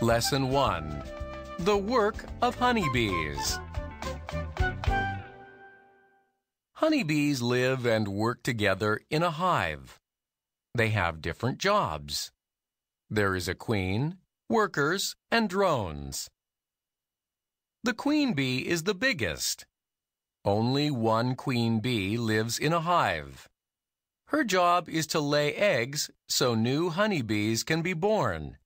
Lesson 1 The Work of Honeybees. Honeybees live and work together in a hive. They have different jobs. There is a queen, workers, and drones. The queen bee is the biggest. Only one queen bee lives in a hive. Her job is to lay eggs so new honeybees can be born.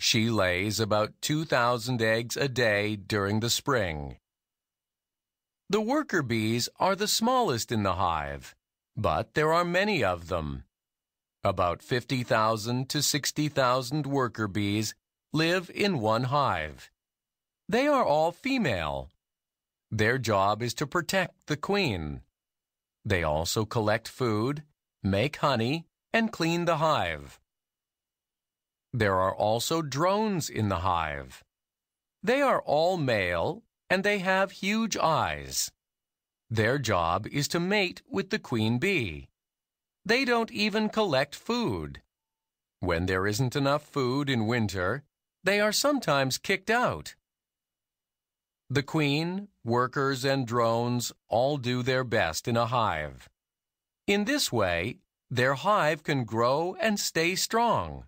She lays about 2,000 eggs a day during the spring. The worker bees are the smallest in the hive, but there are many of them. About 50,000 to 60,000 worker bees live in one hive. They are all female. Their job is to protect the queen. They also collect food, make honey, and clean the hive. There are also drones in the hive. They are all male and they have huge eyes. Their job is to mate with the queen bee. They don't even collect food. When there isn't enough food in winter, they are sometimes kicked out. The queen, workers, and drones all do their best in a hive. In this way, their hive can grow and stay strong.